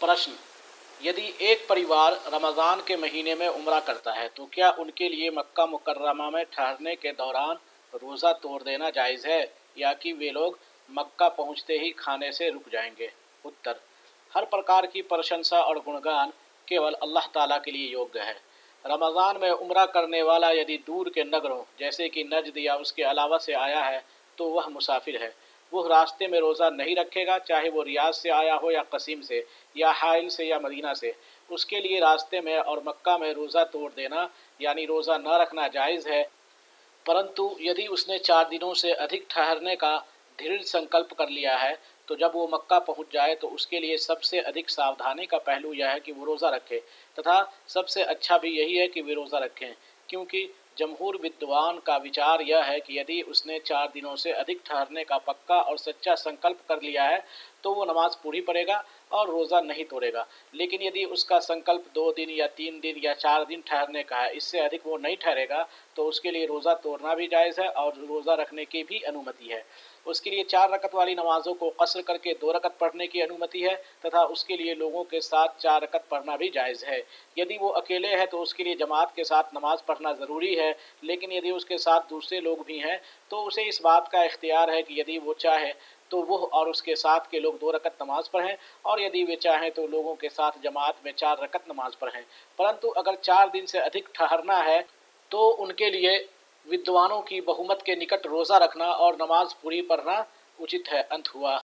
प्रश्न, यदि एक परिवार रमज़ान के महीने में उम्र करता है तो क्या उनके लिए मक्का मुकर्रमा में ठहरने के दौरान रोज़ा तोड़ देना जायज़ है, या कि वे लोग मक्का पहुँचते ही खाने से रुक जाएँगे? उत्तर, हर प्रकार की प्रशंसा और गुणगान केवल अल्लाह ताला के लिए योग्य है। रमज़ान में उम्र करने वाला यदि दूर के नगरों, जैसे कि नजद या उसके अलावा से आया है तो वह मुसाफिर है। वह रास्ते में रोज़ा नहीं रखेगा, चाहे वो रियाज से आया हो या कसीम से, या हाइल से या मदीना से। उसके लिए रास्ते में और मक्का में रोज़ा तोड़ देना, यानी रोज़ा न रखना जायज़ है। परंतु यदि उसने चार दिनों से अधिक ठहरने का दृढ़ संकल्प कर लिया है तो जब वो मक्का पहुँच जाए तो उसके लिए सबसे अधिक सावधानी का पहलू यह है कि वो रोज़ा रखे। तथा सबसे अच्छा भी यही है कि वे रोज़ा रखें, क्योंकि जमहूर विद्वान का विचार यह है कि यदि उसने चार दिनों से अधिक ठहरने का पक्का और सच्चा संकल्प कर लिया है तो वो नमाज़ पूरी पड़ेगा और रोज़ा नहीं तोड़ेगा। लेकिन यदि उसका संकल्प दो दिन या तीन दिन या चार दिन ठहरने का है, इससे अधिक वो नहीं ठहरेगा तो उसके लिए रोज़ा तोड़ना भी जायज़ है और रोज़ा रखने की भी अनुमति है। उसके लिए चार रकत वाली नमाज़ों को कसर करके दो रकत पढ़ने की अनुमति है तथा उसके लिए लोगों के साथ चार रकत पढ़ना भी जायज़ है। यदि वो अकेले है तो उसके लिए जमात के साथ नमाज़ पढ़ना ज़रूरी है, लेकिन यदि उसके साथ दूसरे लोग भी हैं तो उसे इस बात का इख्तियार है कि यदि वो चाहे तो वह और उसके साथ के लोग दो रकत नमाज़ पढ़ें, और यदि वे चाहें तो लोगों के साथ जमात में चार रकत नमाज़ पढ़ें। परंतु अगर चार दिन से अधिक ठहरना है तो उनके लिए विद्वानों की बहुमत के निकट रोज़ा रखना और नमाज़ पूरी पढ़ना उचित है। अंत हुआ।